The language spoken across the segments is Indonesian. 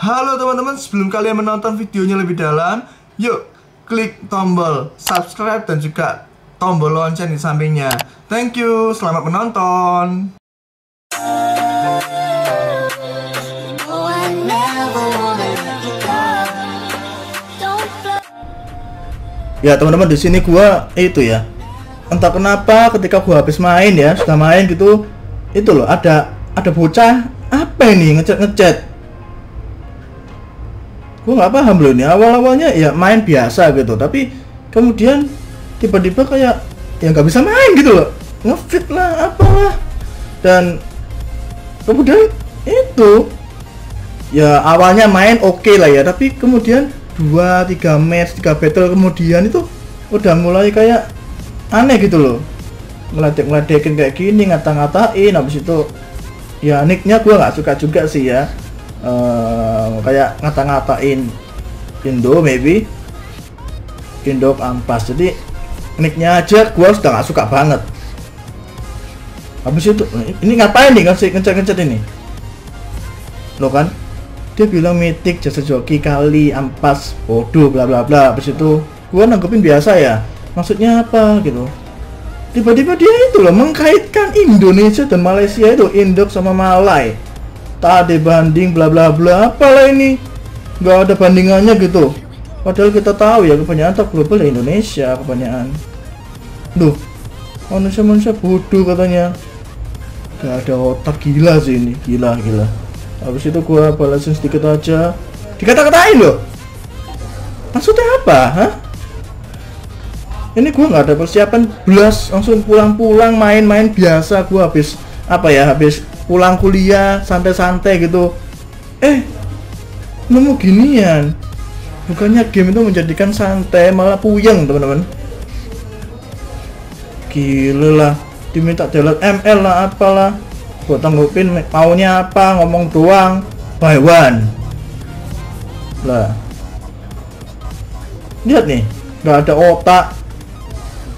Halo teman-teman, sebelum kalian menonton videonya lebih dalam, yuk klik tombol subscribe dan juga tombol lonceng di sampingnya. Thank you, selamat menonton. Ya teman-teman di sini gua itu ya. Entah kenapa ketika gua habis main ya, sudah main gitu, itu loh ada ada bocah apa ini ngechat ngechat. Gua nggak paham loh ini. Awal-awalnya ya main biasa gitu, tapi kemudian tiba-tiba kayak ya nggak bisa main gitu loh, ngefit lah apalah. Dan kemudian itu ya awalnya main oke lah ya tapi kemudian dua tiga match tiga battle kemudian itu udah mulai kayak aneh gitu loh. Ngeledek ngeledekin kayak gini ngata-ngatain habis itu ya nicknya gua nggak suka juga sih ya Eh, kayak ngata-ngatain Indo maybe. Indo ampas. Jadi nicknya aja gua sudah nggak suka banget. Habis itu ini ngapain nih ngasih ngecat-ngecat ini? Lo kan dia bilang mitik jasa joki kali ampas. Bodoh bla bla bla. Habis itu gua nanggepin biasa ya. Maksudnya apa gitu. Tiba-tiba dia itu loh mengkaitkan Indonesia dan Malaysia itu Indok sama Malai tak ada banding bla bla bla. Apalah ini? Nggak ada bandingannya gitu. Padahal kita tahu ya kebanyakan top global Indonesia kebanyakan. Duh manusia manusia bodoh katanya. Gak ada otak gila sih ini. Gila gila. Habis itu gua balasin sedikit aja. Dikata-katain loh. Maksudnya apa hah? Ini gua nggak ada persiapan belas langsung pulang-pulang main-main biasa gua habis apa ya habis pulang kuliah santai-santai gitu. Eh nemu ginian. Bukannya game itu menjadikan santai malah puyeng teman-teman. Gila lah diminta download ML lah apalah. Gua tanggupin maunya apa ngomong doang. By one. Lah. Lihat nih nggak ada otak.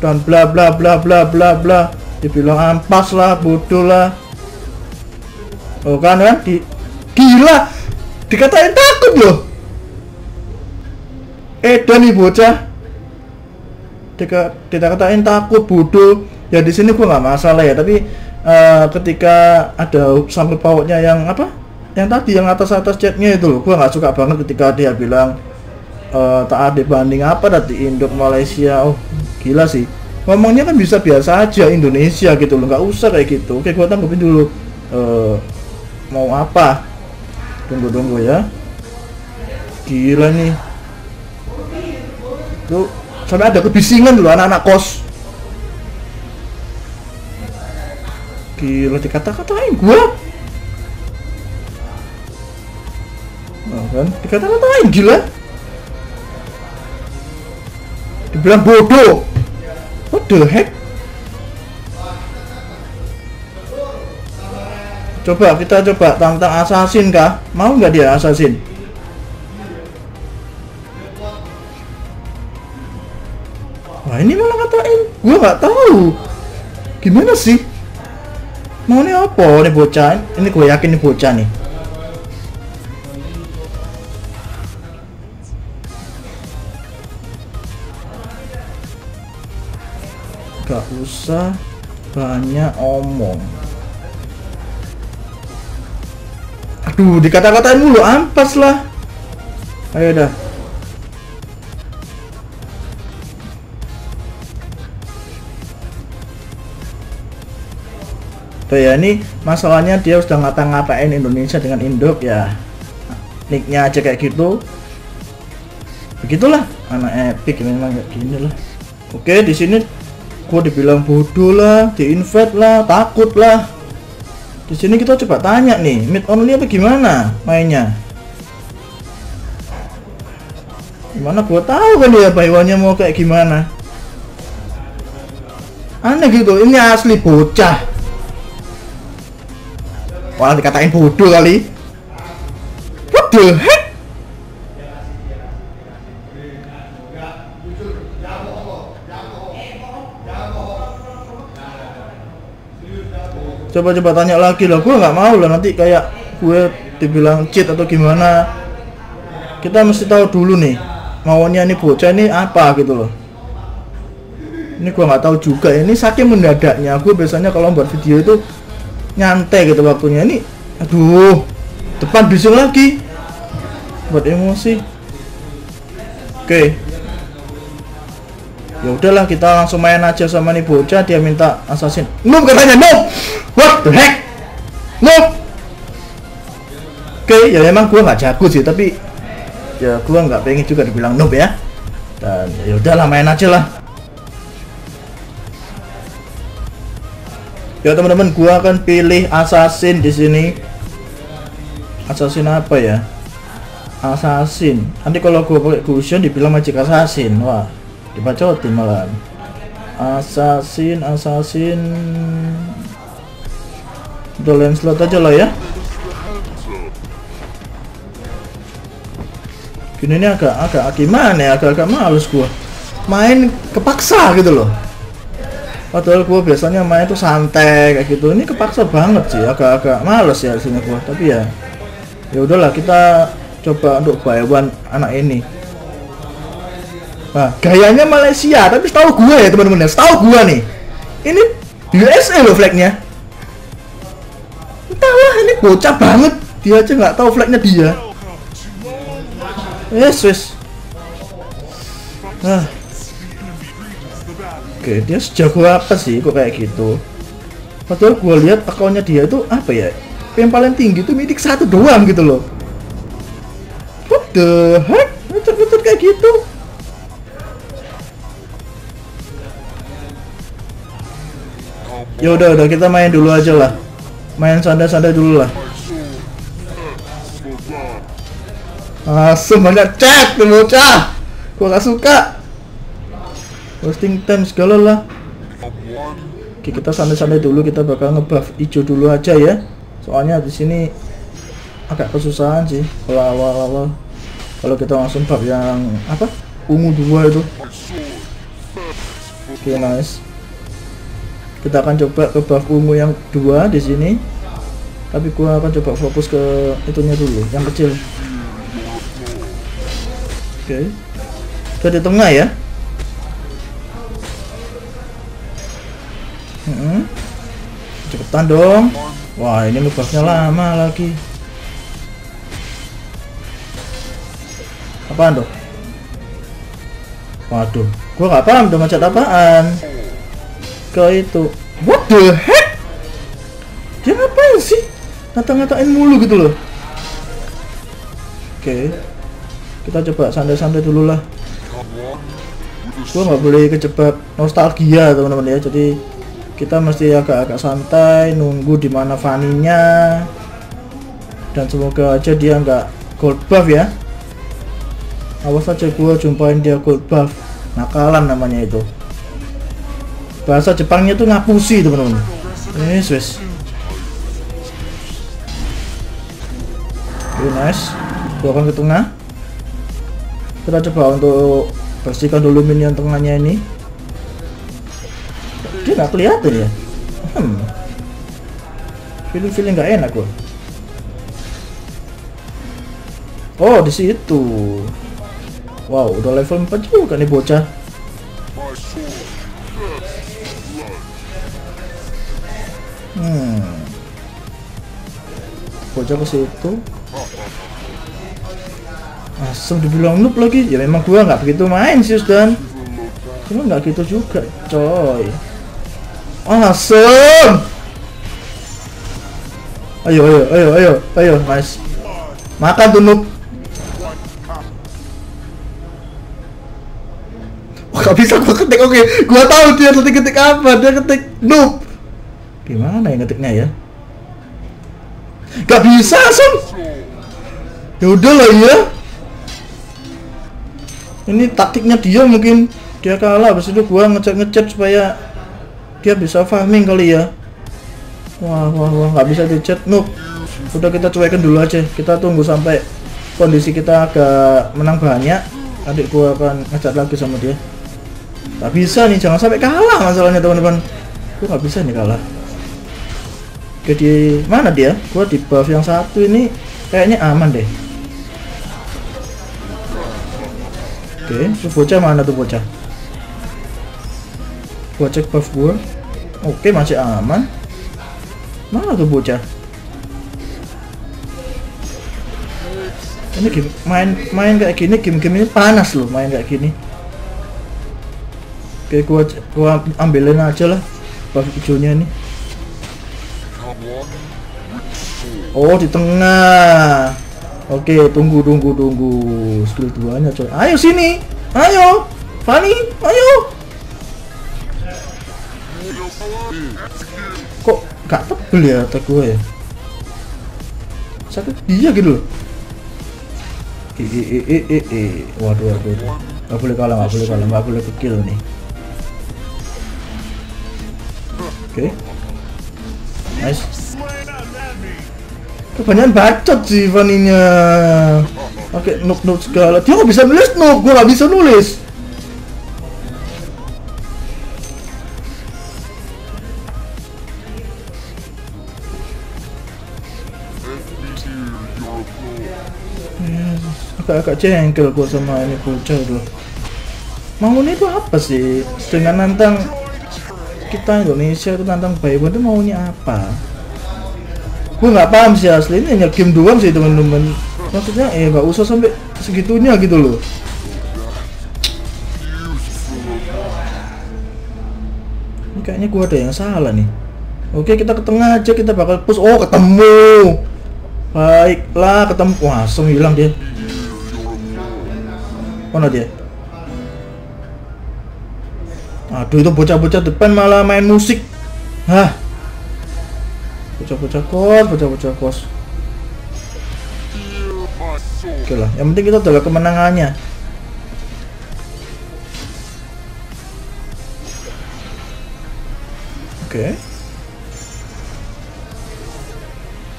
Dan bla bla bla bla bla bla. Dibilang ampas lah bodoh lah oh kan kan? Di gila! Dikatain takut loh. Edan nih bocah. Dika, dikatain takut bodoh. Ya di sini gua nggak masalah ya tapi eh, ketika ada sampai pautnya yang apa? Yang tadi yang atas atas chatnya itu loh gua nggak suka banget ketika dia bilang eh, tak ada banding apa dari Indok Malaysia. Oh gila sih. Ngomongnya kan bisa biasa aja Indonesia gitu loh nggak usah kayak gitu. Oke gua tanggupin dulu. Eh, mau apa? Tunggu tunggu ya. Gila nih. Tuh sampai ada kebisingan dulu anak-anak kos. Gila dikata-katain gua. Nah, kan? Dikata-katain gila. Dibilang bodoh. What the heck coba kita coba tantang assassin kah mau nggak dia assassin Wah ini malah ngatain, gua nggak tahu. Gimana sih? Maunya apa nih bocah? Ini gue yakin nih bocah nih. Gak usah banyak omong. Aduh, dikata-katain mulu, ampas lah. Ayo dah. Tuh ya ini masalahnya dia sudah ngata-ngatain Indonesia dengan Indok ya nicknya aja kayak gitu begitulah anak epic memang kayak gini lah oke di sini gua dibilang bodoh lah di invite lah takut lah di sini kita coba tanya nih mid only apa gimana mainnya gimana gua tahu kan dia bayuannya mau kayak gimana aneh gitu ini asli bocah Malah dikatain bodoh kali. What the? Coba-coba tanya lagi lah, gue nggak mau lah nanti kayak gue dibilang cheat atau gimana. kita mesti tahu dulu nih maunya nih bocah ini apa gitu loh. Ini gua nggak tahu juga ini saking mendadaknya. Gue biasanya kalau buat video itu nyantai gitu waktunya. Ini aduh depan bising lagi. Buat emosi. Oke ya udahlah kita langsung main aja sama nih bocah dia minta assassin. Noob katanya noob what the heck? Noob oke ya emang gua nggak jago sih tapi ya gua nggak pengen juga dibilang noob ya. Dan ya udahlah main aja lah. Ya teman-teman gua akan pilih assassin di sini. Assassin apa ya? Assassin. Nanti kalau gua pakai cushion dibilang magic assassin. Wah dibacotin malah assassin assassin. Udah Lancelot aja lah ya. Gini ini agak agak gimana ya? Agak agak males gua. Main kepaksa gitu loh. Padahal gua biasanya main tuh santai kayak gitu. Ini kepaksa banget sih. Agak-agak males ya sini gua. Tapi ya ya udahlah kita coba untuk one anak ini nah gayanya Malaysia tapi setahu gue ya teman-teman ya setahu gue nih ini USA loh flagnya entahlah ini bocah banget dia aja nggak tahu flagnya dia yes yes ah Oke, dia sejago apa sih kok kayak gitu? Padahal gue lihat akunnya dia itu apa ya? Yang paling tinggi itu midik satu doang gitu loh. What the heck? Betul-betul kayak gitu. Ya udah udah kita main dulu aja lah. Main santai-santai dulu lah. Langsung banyak chat bocah. Gua gak suka. Wasting time segala lah. Oke, kita santai-santai dulu, kita bakal ngebuff hijau dulu aja ya. Soalnya di sini agak kesusahan sih kalau awal-awal. Kalau kita langsung buff yang apa? Ungu dua itu. Oke, nice. Kita akan coba ke buff ungu yang dua di sini. Tapi gua akan coba fokus ke itunya dulu, yang kecil. Oke. Kita di tengah ya. Hmm. Cepetan dong. Wah, ini ngebuffnya lama lagi. Apaan tuh? Waduh, gua nggak paham tuh macet apaan. Ke itu. What the heck? Dia ngapain sih? Ngata-ngatain mulu gitu loh. Oke. Kita coba santai-santai dulu lah. Gua nggak boleh kejebak nostalgia teman-teman ya. Jadi kita mesti agak-agak santai nunggu di mana vaninya dan semoga aja dia nggak gold buff ya awas aja gua jumpain dia gold buff nakalan namanya itu bahasa Jepangnya tuh ngapusi teman-teman. Yes wes Oke, nice. Ke tengah. Kita coba untuk bersihkan dulu minion tengahnya ini. Dia nggak kelihatan ya? Hmm. Feeling feeling nggak enak gua. Oh di situ. Wow udah level 4 juga nih bocah hmm bocah ke situ asem dibilang noob lagi ya memang gua nggak begitu main sih dan cuma nggak gitu juga coy Awesome. Ayo, ayo, ayo, ayo, ayo, nice. Makan tuh noob. Gak bisa gua ketik. Oke, gua tahu dia ketik ketik apa. Dia ketik noob. Gimana ya ngetiknya ya? Gak bisa, Sun. Ya udah lah ya. Ini taktiknya dia mungkin dia kalah habis itu gua ngechat-ngechat supaya dia bisa farming kali ya. Wah wah wah nggak bisa dicat noob udah kita cuekin dulu aja. Kita tunggu sampai kondisi kita agak menang banyak. Adik gua akan ngecat lagi sama dia. Nggak bisa nih jangan sampai kalah masalahnya teman-teman. Gua nggak bisa nih kalah jadi mana dia gua di buff yang satu ini kayaknya aman deh Oke, tuh bocah mana tuh bocah? Gua cek buff gua. Oke, masih aman. Mana tuh bocah? Ini game main main kayak gini game-game ini panas loh main kayak gini. Oke, gua gua ambilin aja lah buff hijaunya ini. Oh, di tengah. Oke, tunggu tunggu tunggu. Skill 2-nya coy. Ayo sini. Ayo. Fanny, ayo. Kok gak tebel ya attack gue ya? Satu dia gitu loh. Eh, eh, eh, eh, eh, eh. Waduh, waduh. Gak boleh kalah, gak boleh kalah, gak boleh ke kill nih. Oke. Nice. Kebanyakan bacot sih Vaninya. Pakai noob noob segala. Dia kok bisa nulis noob? Gua nggak bisa nulis. Agak-agak jengkel gua sama ini bocah itu. Maunya itu apa sih? Dengan nantang kita Indonesia itu nantang Bayern itu maunya apa? gue nggak paham sih asli ini hanya game doang sih teman-teman. Maksudnya eh nggak usah sampai segitunya gitu loh. Ini kayaknya gua ada yang salah nih. Oke kita ke tengah aja kita bakal push. Oh ketemu. Baiklah ketemu. Wah langsung hilang dia. Mana dia aduh itu bocah-bocah depan malah main musik. Hah? Bocah-bocah kos bocah-bocah kos. Oke lah yang penting kita adalah kemenangannya. Oke.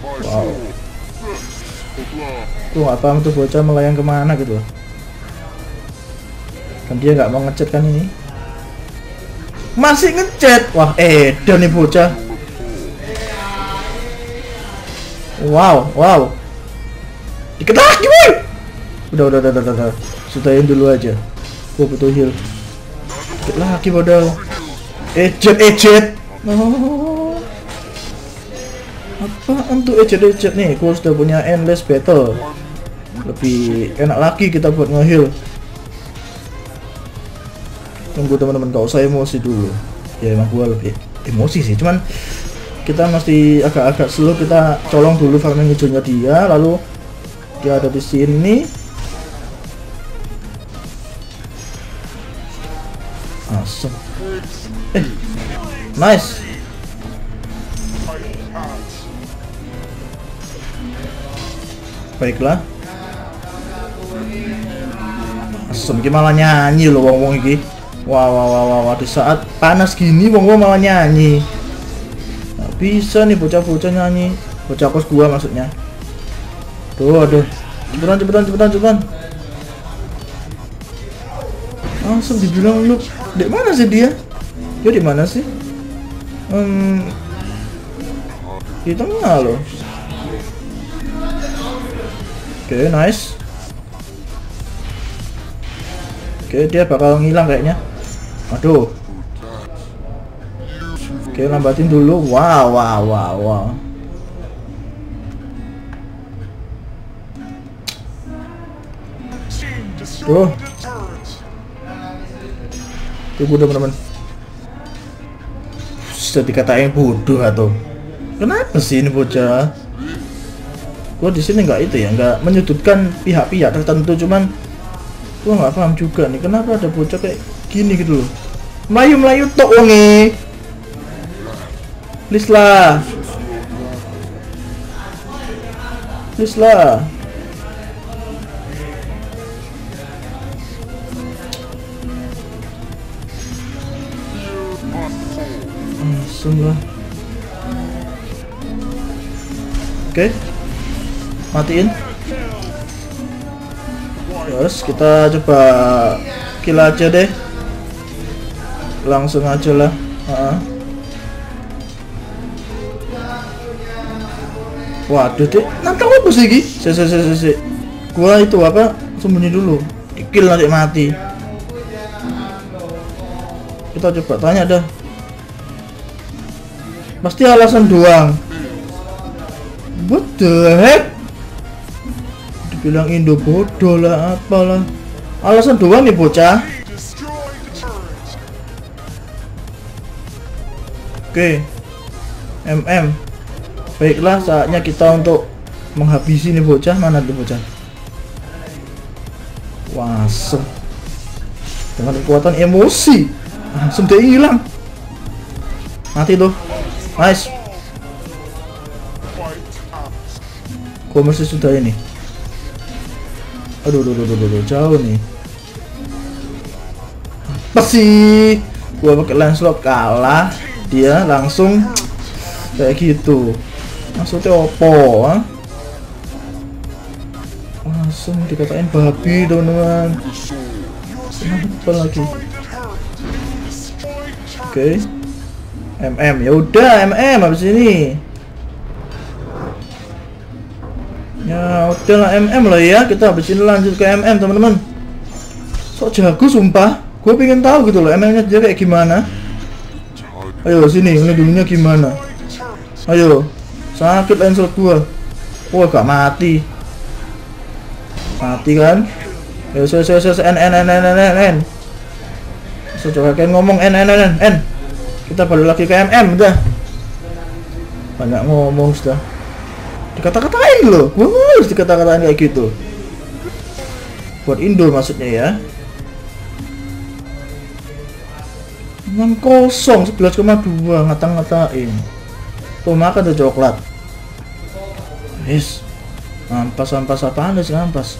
Wow. Tuh gak paham tuh bocah melayang ke mana gitu kan dia nggak mau ngechat kan ini masih ngechat wah edan nih bocah Wow, wow. Dikit lagi. Udah, udah, udah, udah, udah. Sudahin dulu aja. Gua butuh heal. Dikit lagi, bodoh. Ejet, ejet. Oh. Apa untuk ejet, ejet nih? Gua sudah punya endless battle. Lebih enak lagi kita buat nge-heal. Tunggu teman-teman, gak usah emosi dulu. Ya emang gua lebih emosi sih, cuman kita mesti agak-agak slow kita colong dulu farming hijaunya dia lalu dia ada di sini. Awesome. Eh nice. Baiklah. Awesome gimana nyanyi loh wong-wong ini wah wah wah wah wah di saat panas gini wong-wong malah nyanyi. Bisa nih bocah-bocah nyanyi. Bocah kos gua maksudnya. Tuh aduh. Cepetan cepetan cepetan cepetan. Langsung dibilang lu di mana sih dia? Dia di mana sih? Hmm, di tengah loh. Oke okay, nice. Oke okay, dia bakal ngilang kayaknya aduh Oke, lambatin dulu. Wow, wow, wow, wow. Tuh. Tunggu teman-teman. Sudah dikatain bodoh atau kenapa sih ini bocah? Gua di sini nggak itu ya, nggak menyudutkan pihak-pihak tertentu, cuman gua nggak paham juga nih kenapa ada bocah kayak gini gitu loh. Melayu Melayu tok wonge. Please lah. Please lah. Langsung lah. Oke. Matiin. Terus kita coba kill aja deh. Langsung aja lah. Uh Waduh, deh, nantang apa sih, Gi? Si, si, si, si. Gua itu apa? Sembunyi dulu. di kill nanti mati kita coba tanya dah pasti alasan doang what the heck dibilang Indo bodoh lah apalah alasan doang nih bocah oke. MM baiklah saatnya kita untuk menghabisi nih bocah. Mana tuh bocah? Wasem. Dengan kekuatan emosi. Langsung dia hilang. Mati tuh. Nice. Masih sudah ini. Aduh aduh aduh aduh, aduh jauh nih. Apa sih? Gua pakai Lancelot kalah dia langsung kayak gitu. Maksudnya opo ah? langsung dikatain babi teman-teman. Kenapa lagi? Oke. MM ya udah MM habis ini. Ya udah lah MM lah ya. Kita habis ini lanjut ke MM teman-teman. Sok jago sumpah. Gue pengen tahu gitu loh MM nya dia kayak gimana ayo sini dulunya gimana? Ayo sakit lensil gua. Wah gak mati. Mati kan? Ya so so so n n n n n n n. So coba kalian ngomong n n n n. Kita balik lagi ke mm udah. Banyak ngomong sudah. Dikata-katain loh. Gua harus dikata-katain kayak gitu. Buat Indo maksudnya ya 6 kosong 11,2 ngata-ngatain. Tuh makan tuh coklat. Yes Ngampas ampas apaan sih ngampas